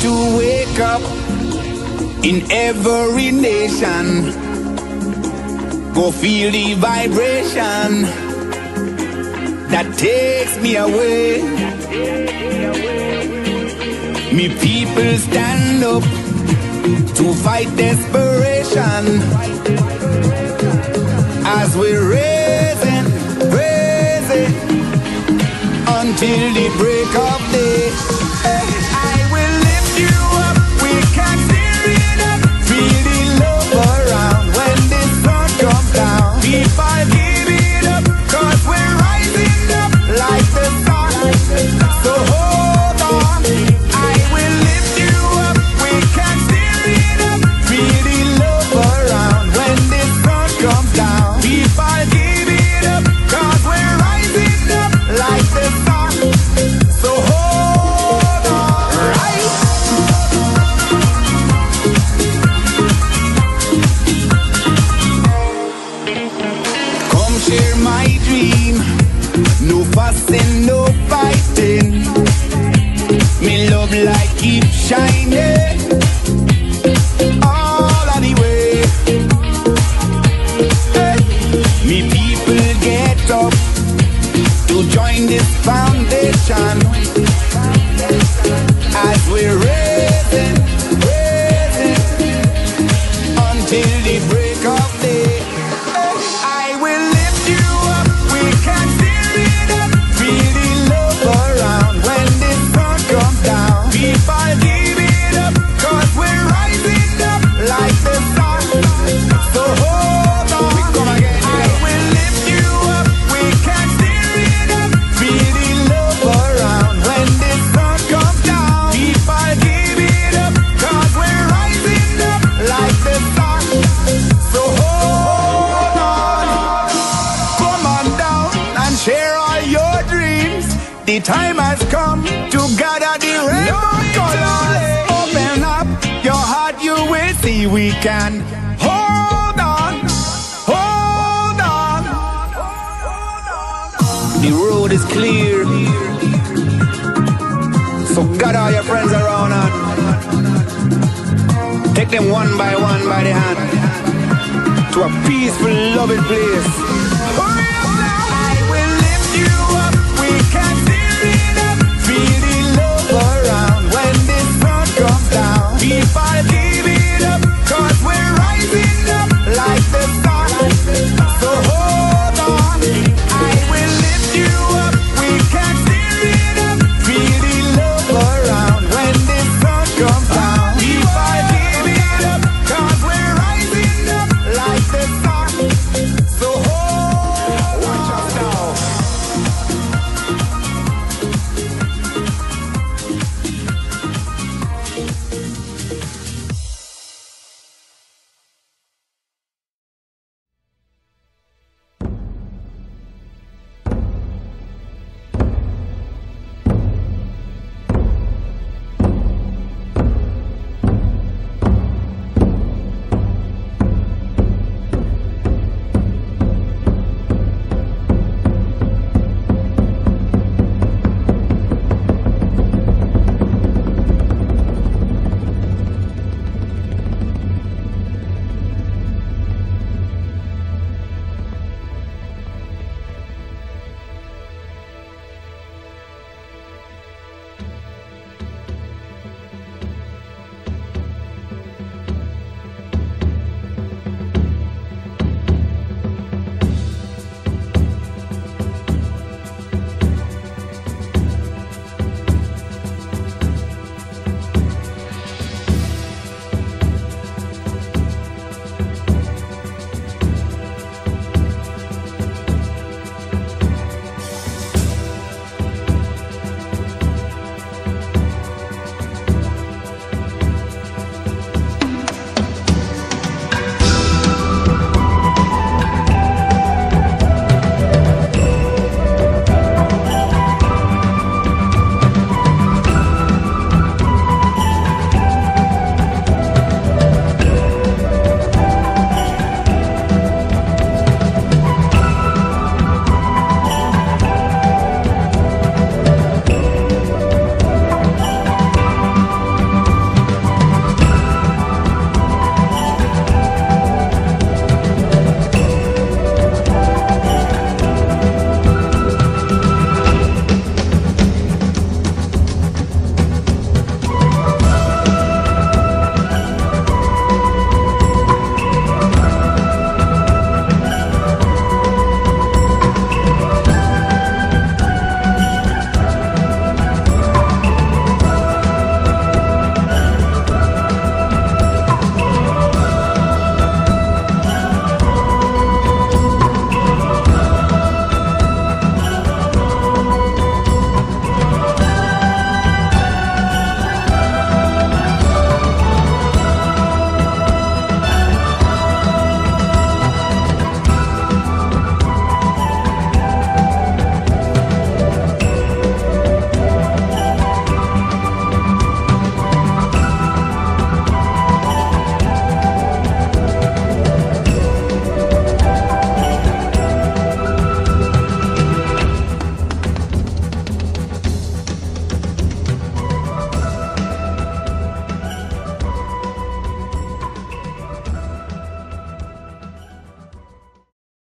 to wake up in every nation. Go feel the vibration that takes me away. Me people stand up to fight desperation as we're raising, raising until the break of day. Fussing, no fighting. Me love light keep shining. All. Me people get up to join this foundation. As we're raising, raising until the break The time has come to gather the rainbow colors. Open up your heart, you will see we can. Hold on, hold on. The road is clear. So gather all your friends around and take them one by one by the hand to a peaceful, loving place. If I